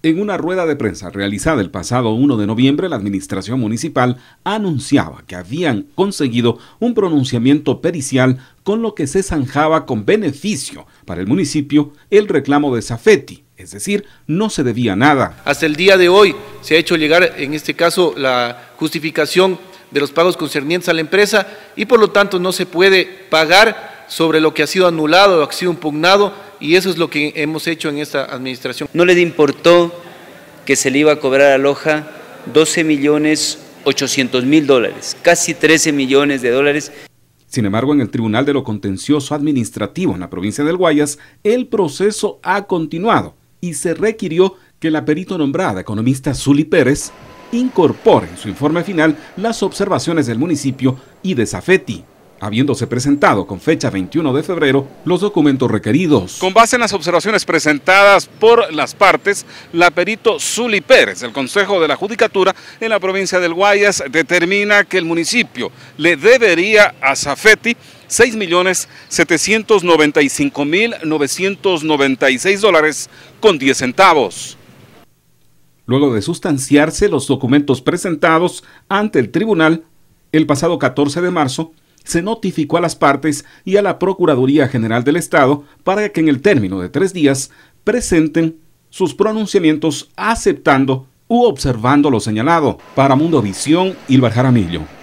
En una rueda de prensa realizada el pasado 1 de noviembre, la administración municipal anunciaba que habían conseguido un pronunciamiento pericial con lo que se zanjaba con beneficio para el municipio el reclamo de Zafetti, es decir, no se debía nada. Hasta el día de hoy se ha hecho llegar, en este caso, la justificación de los pagos concernientes a la empresa y por lo tanto no se puede pagar sobre lo que ha sido anulado o ha sido impugnado y eso es lo que hemos hecho en esta administración. No le importó que se le iba a cobrar a Loja 12 millones 800 mil dólares, casi 13 millones de dólares. Sin embargo, en el Tribunal de lo Contencioso Administrativo en la provincia del Guayas, el proceso ha continuado y se requirió que la perito nombrada economista Zuli Pérez incorpore en su informe final las observaciones del municipio y de Zafetti, habiéndose presentado con fecha 21 de febrero los documentos requeridos. Con base en las observaciones presentadas por las partes, la perito Zuli Pérez del Consejo de la Judicatura en la provincia del Guayas determina que el municipio le debería a Zafetti 6.795.996 dólares con 10 centavos. Luego de sustanciarse los documentos presentados ante el tribunal, el pasado 14 de marzo, se notificó a las partes y a la Procuraduría General del Estado para que en el término de tres días presenten sus pronunciamientos aceptando u observando lo señalado. Para Mundo Visión, Ilvar Jaramillo.